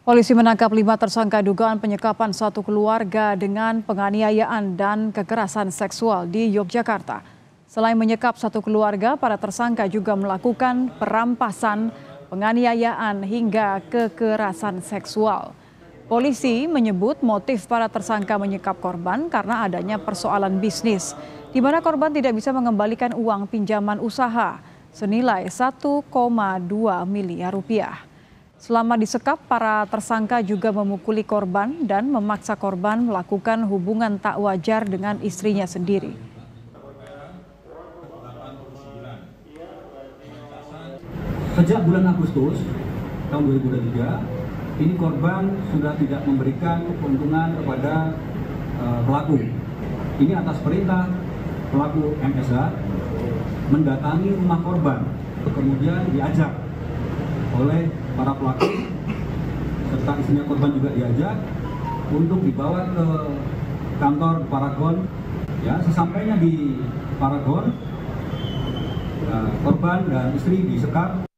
Polisi menangkap lima tersangka dugaan penyekapan satu keluarga dengan penganiayaan dan kekerasan seksual di Yogyakarta. Selain menyekap satu keluarga, para tersangka juga melakukan perampasan, penganiayaan hingga kekerasan seksual. Polisi menyebut motif para tersangka menyekap korban karena adanya persoalan bisnis, di mana korban tidak bisa mengembalikan uang pinjaman usaha senilai 1,2 miliar rupiah. Selama disekap, para tersangka juga memukuli korban dan memaksa korban melakukan hubungan tak wajar dengan istrinya sendiri. Sejak bulan Agustus tahun 2023, ini korban sudah tidak memberikan keuntungan kepada uh, pelaku. Ini atas perintah pelaku MSA mendatangi rumah korban, kemudian diajak oleh para pelaku serta istrinya korban juga diajak untuk dibawa ke kantor Paragon. Ya, sesampainya di Paragon, uh, korban dan istri disekap